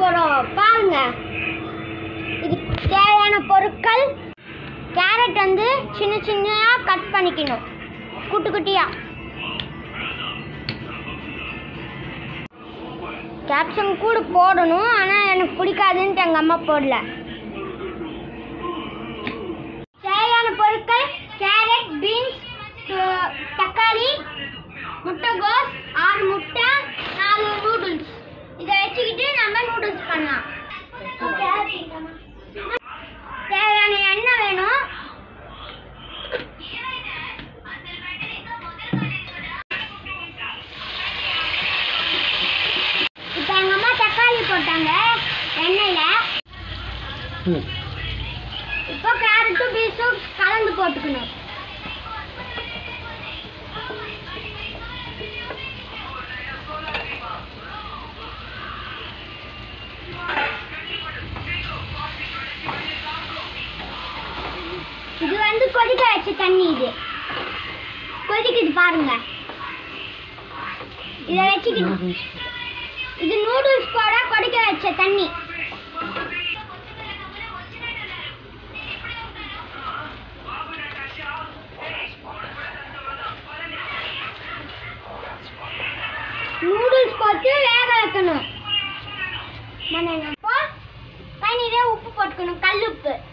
போகிறோம் பாருங்க. இது தேவையான பொருட்கள். கேரட் வந்து சின்ன சின்னதாக கட் பண்ணிக்கணும். குட்டி குட்டியாக கேப்சம் கூட போடணும். ஆனால் எனக்கு பிடிக்காதுன்ட்டு எங்கள் அம்மா போடல. தேவையான பொருட்கள் கேரட் பீன்ஸ் தக்காளி முட்டைகோஸ் ஆறு இப்போ கேரட்டும் பீன்ஸும் கலந்து போட்டுக்கணும். இது வந்து கொதிக்க வச்ச தண்ணி இது. கொதிக்குது பாருங்க. இதை வச்சுக்கிட்டு இது நூடுல்ஸ் போட கொதிக்க வச்ச தண்ணி நூடுல்ஸ் போட்டு போட்டுக்கணும். வைக்கணும் நம்ம இப்போ தண்ணியிலே உப்பு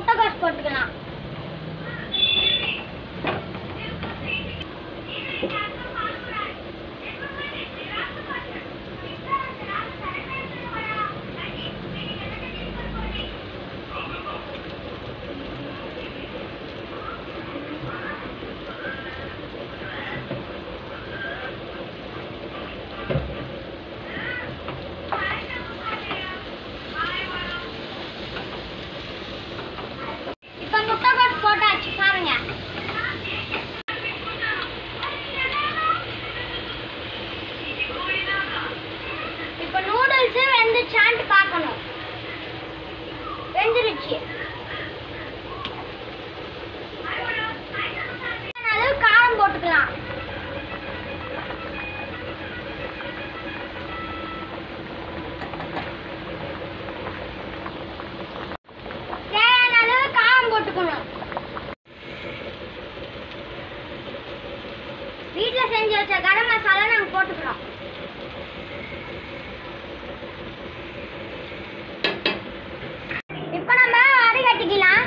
முட்டை காசு போட்டுக்கலாம் இப்போ முட்டைகோஸ் போட்டாச்சு பாருங்க இப்போ நூடுல்ஸ் வெந்துச்சான்ட்டு பார்க்கணும். வெந்துருச்சு அளவு காரம் போட்டுக்கலாம். வீட்டில் அளவு போட்டுக்கணும். செஞ்சு வச்ச கரம் மசாலா நாங்கள் போட்டுக்கிறோம் இப்போ நம்ம வடிகட்டிக்கலாம்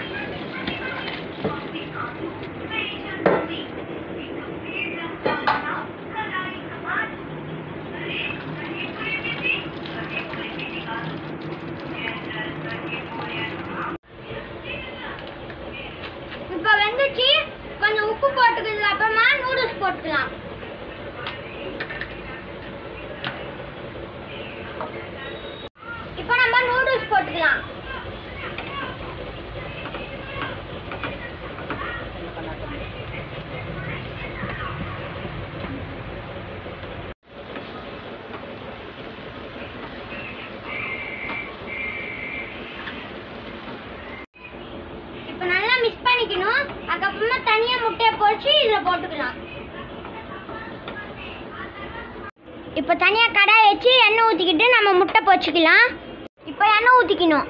இப்போ வெந்துச்சு கொஞ்சம் உப்பு போட்டுக்கிறதுக்கு அப்புறமா நூடுல்ஸ் இப்போ நம்ம நூடுல்ஸ் போட்டுக்கலாம். இப்போ நல்லா மிக்ஸ் பண்ணிக்கணும். அதுக்கப்புறமா தனியா முட்டையை பொரிச்சு இதில் போட்டுக்கலாம். இப்போ தனியாக கடாய் வச்சு எண்ணெய் ஊற்றிக்கிட்டு நம்ம முட்டை போச்சுக்கலாம் இப்போ எண்ணெய் ஊற்றிக்கணும்.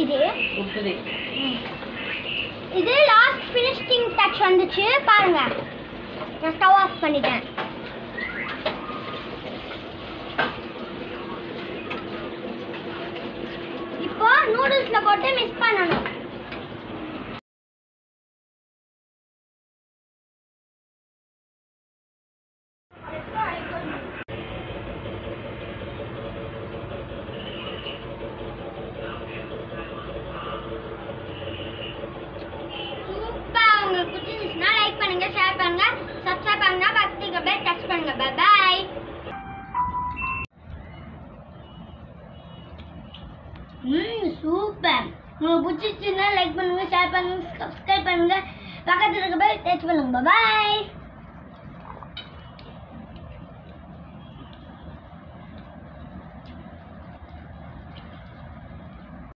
இது. லாஸ்ட் ஃபினிஷிங் டச் வந்துச்சு. பாருங்க. நான் ஸ்டவ் ஆஃப் பண்ணிட்டேன். இப்போ நூடுல்ஸ்ல போட்டு மிக்ஸ் பண்ணணும். உங்களுக்கு பிடிச்சிருச்சுன்னா லைக் பண்ணுங்க ஷேர் பண்ணுங்க சப்ஸ்கிரைப் பண்ணுங்க பக்கத்துல இருக்க பெல் டச் பண்ணுங்க பை பாய்